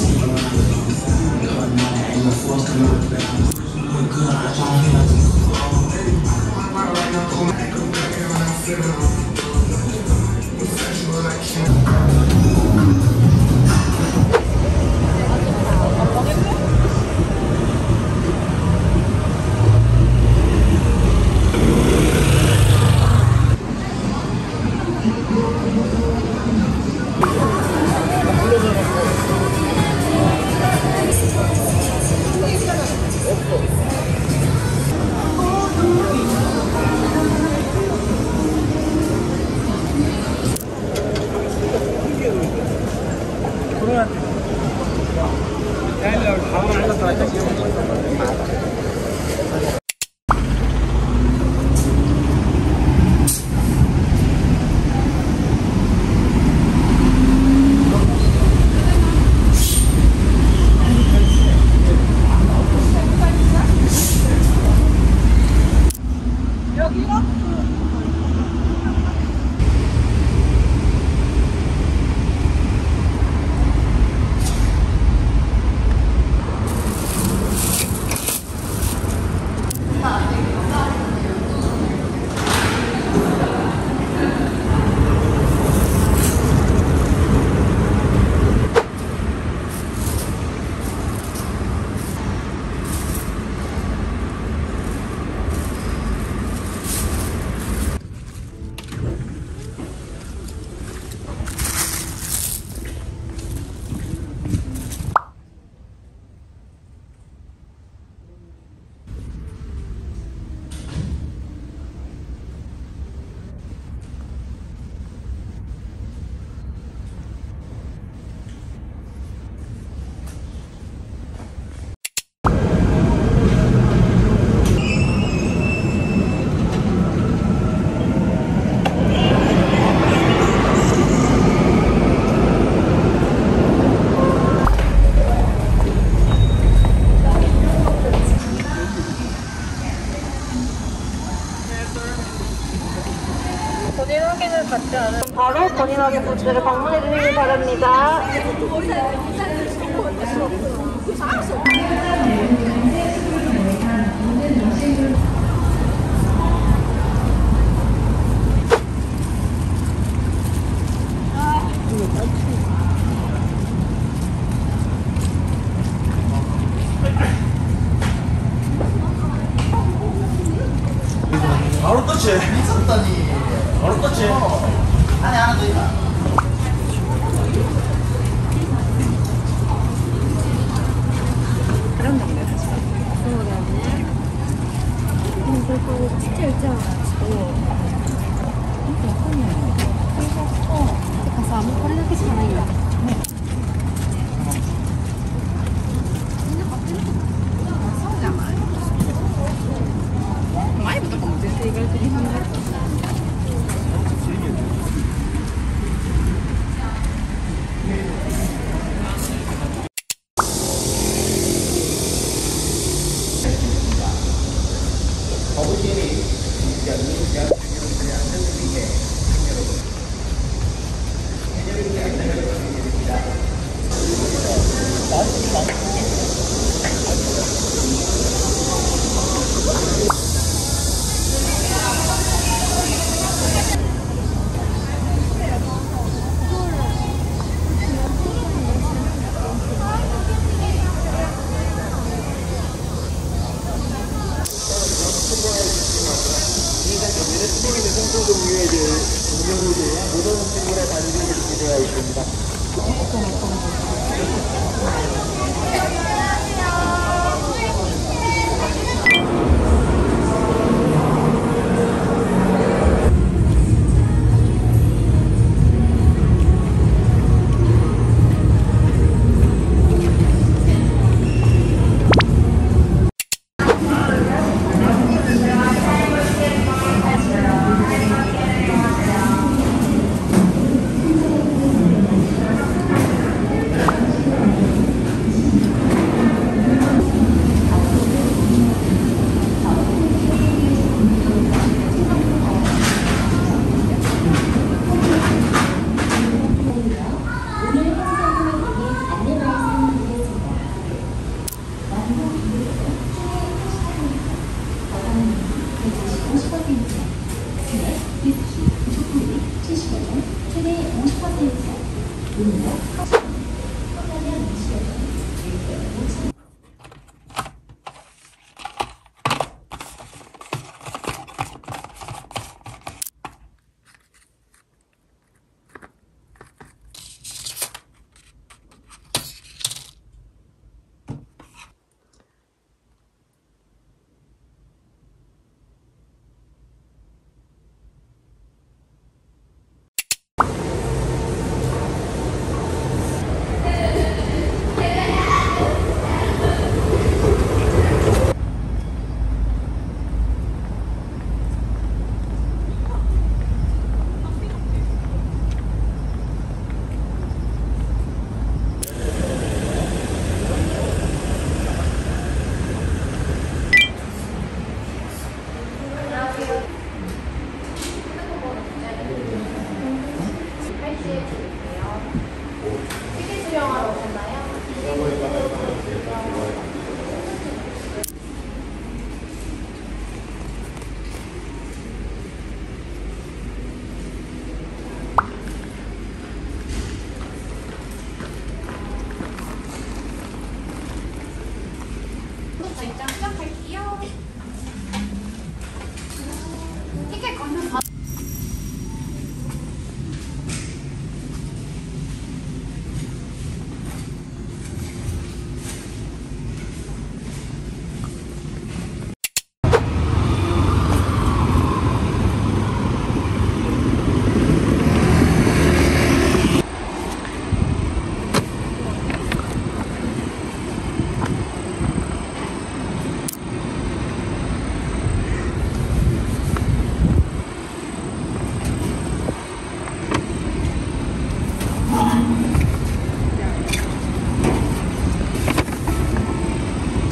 본 바로 본인에게 부츠를 방문해 주시기 바랍니다. 바로 끝이 있었더니 바로 끝이 안에 하나 더 있나? 진짜 일정해가지고 어 가서 아무 걸리지 않아요 생수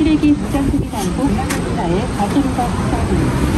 쓰레기 수장소기 달고 깡사의 가슴과 부탁입니다.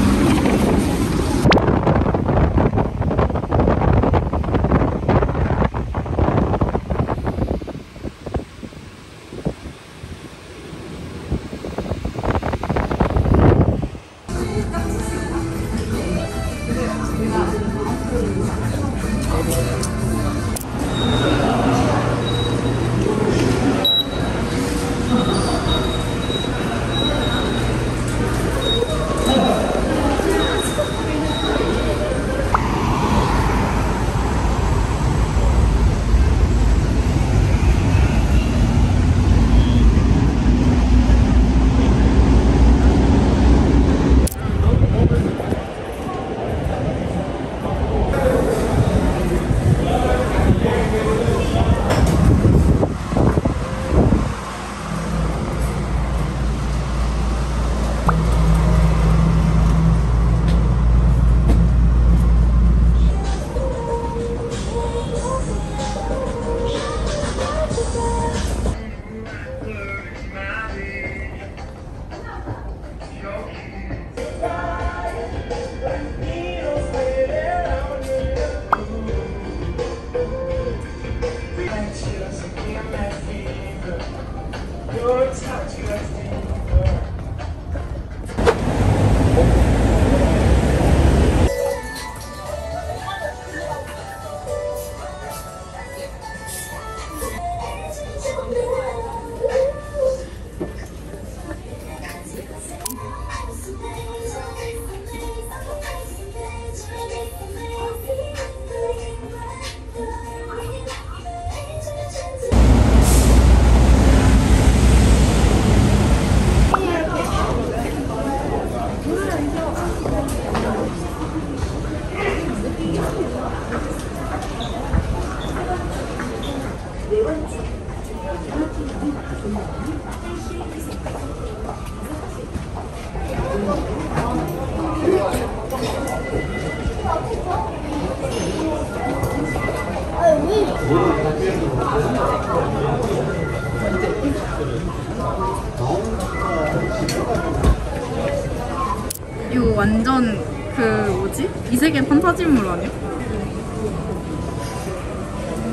이거 완전 그 뭐지? 이세계 판타지물 아니야?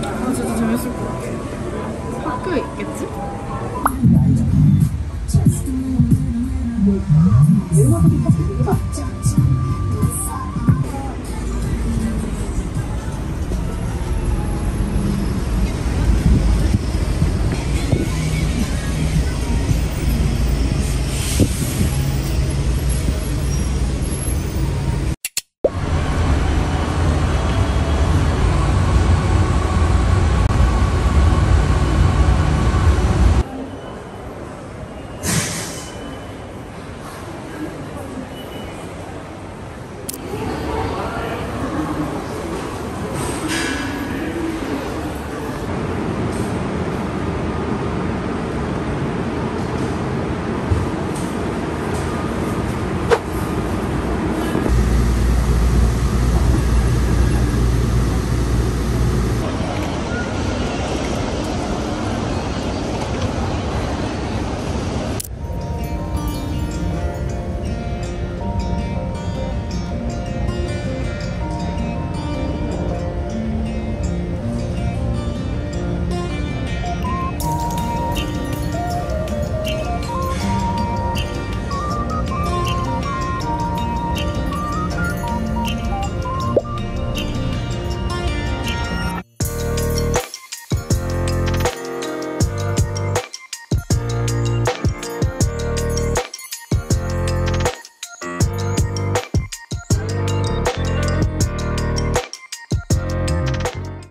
아 진짜 재밌을 것 같아. 학교에 있겠지?